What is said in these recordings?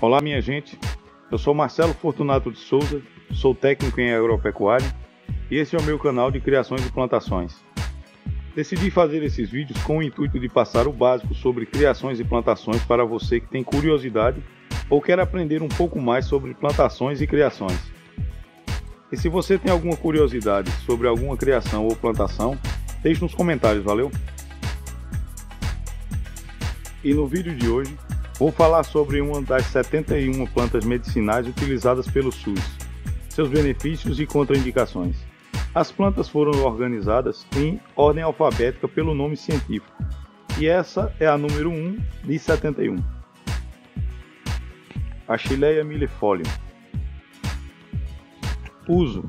Olá, minha gente. Eu sou Marcelo Fortunato de Souza, sou técnico em agropecuária e esse é o meu canal de criações e plantações. Decidi fazer esses vídeos com o intuito de passar o básico sobre criações e plantações para você que tem curiosidade ou quer aprender um pouco mais sobre plantações e criações. E se você tem alguma curiosidade sobre alguma criação ou plantação, deixe nos comentários, valeu? E no vídeo de hoje Vou falar sobre uma das 71 plantas medicinais utilizadas pelo SUS, seus benefícios e contraindicações. As plantas foram organizadas em ordem alfabética pelo nome científico, e essa é a número 1 de 71. A Chileia millefolium. Uso: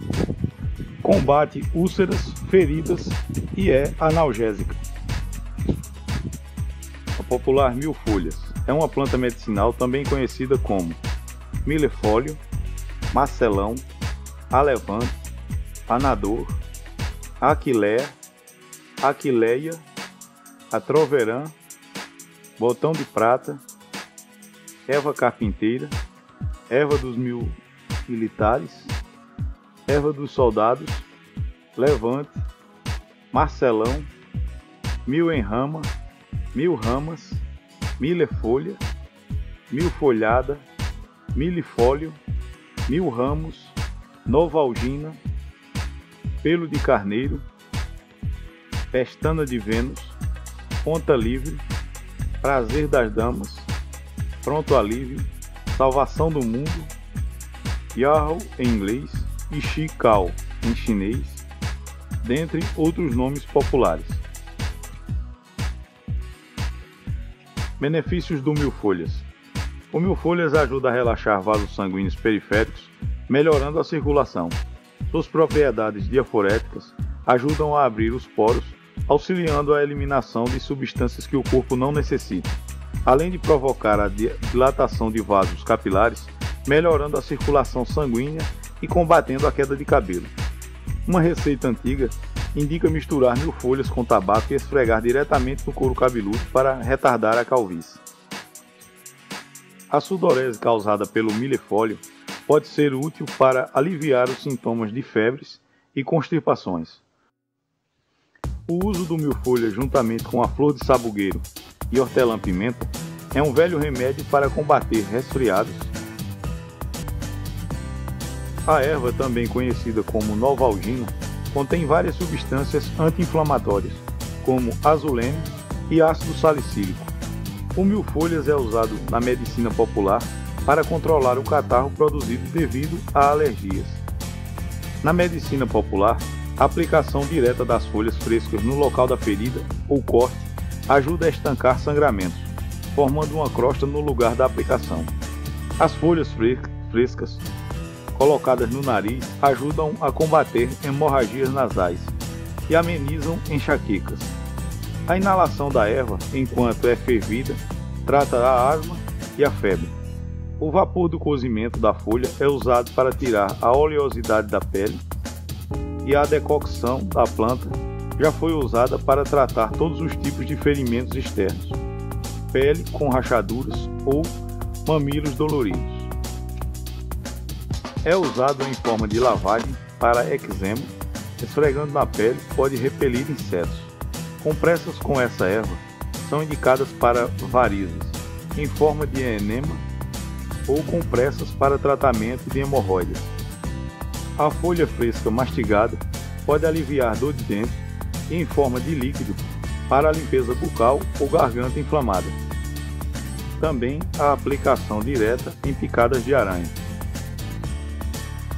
combate úlceras, feridas e é analgésica. A popular mil folhas é uma planta medicinal também conhecida como milefólio, marcelão, alevante, anador, aquileia, aquileia, atroverã, botão de prata, erva carpinteira, erva dos mil militares, erva dos soldados, levante, marcelão, mil em rama, mil ramas, milho-folha, mil-folhada, milho-fólio, mil-ramos, novalgina, pelo de carneiro, pestana de Vênus, ponta livre, prazer das damas, pronto alívio, salvação do mundo, Yarrow em inglês e Shikao em chinês, dentre outros nomes populares. Benefícios do mil folhas. O mil folhas ajuda a relaxar vasos sanguíneos periféricos, melhorando a circulação. Suas propriedades diaforéticas ajudam a abrir os poros, auxiliando a eliminação de substâncias que o corpo não necessita, além de provocar a dilatação de vasos capilares, melhorando a circulação sanguínea e combatendo a queda de cabelo. Uma receita antiga indica misturar mil folhas com tabaco e esfregar diretamente no couro cabeludo para retardar a calvície. A sudorese causada pelo milefólio pode ser útil para aliviar os sintomas de febres e constipações. O uso do milfolha juntamente com a flor de sabugueiro e hortelã-pimenta é um velho remédio para combater resfriados. A erva, também conhecida como novalgina, contém várias substâncias anti-inflamatórias, como azulene e ácido salicílico. O mil folhas é usado na medicina popular para controlar o catarro produzido devido a alergias. Na medicina popular, a aplicação direta das folhas frescas no local da ferida ou corte ajuda a estancar sangramentos, formando uma crosta no lugar da aplicação. As folhas frescas colocadas no nariz ajudam a combater hemorragias nasais e amenizam enxaquecas. A inalação da erva, enquanto é fervida, trata a asma e a febre. O vapor do cozimento da folha é usado para tirar a oleosidade da pele e a decocção da planta já foi usada para tratar todos os tipos de ferimentos externos, pele com rachaduras ou mamilos doloridos. É usado em forma de lavagem para eczema, esfregando na pele pode repelir insetos. Compressas com essa erva são indicadas para varizes, em forma de enema ou compressas para tratamento de hemorroidas. A folha fresca mastigada pode aliviar dor de dente em forma de líquido para a limpeza bucal ou garganta inflamada. Também a aplicação direta em picadas de aranha.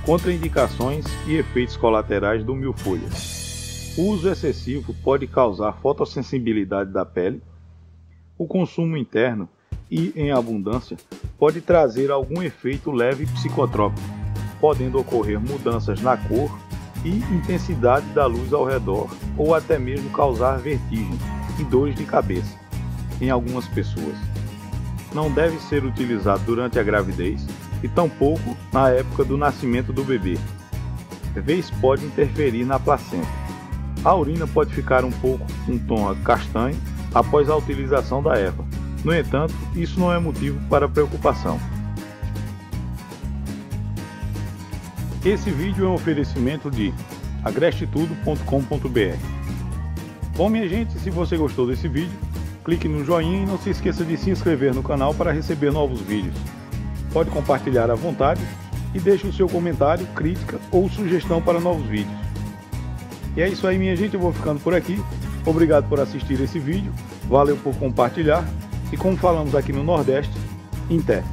Contraindicações e efeitos colaterais do milfolha. O uso excessivo pode causar fotossensibilidade da pele. O consumo interno e em abundância pode trazer algum efeito leve psicotrópico, podendo ocorrer mudanças na cor e intensidade da luz ao redor, ou até mesmo causar vertigem e dores de cabeça em algumas pessoas. Não deve ser utilizado durante a gravidez e tampouco na época do nascimento do bebê. Vez pode interferir na placenta. A urina pode ficar um pouco um tom castanho após a utilização da erva. No entanto, isso não é motivo para preocupação. Esse vídeo é um oferecimento de agrestitudo.com.br. Bom, minha gente, se você gostou desse vídeo, clique no joinha e não se esqueça de se inscrever no canal para receber novos vídeos. Pode compartilhar à vontade e deixe o seu comentário, crítica ou sugestão para novos vídeos. E é isso aí, minha gente, eu vou ficando por aqui. Obrigado por assistir esse vídeo, valeu por compartilhar e como falamos aqui no Nordeste, em té.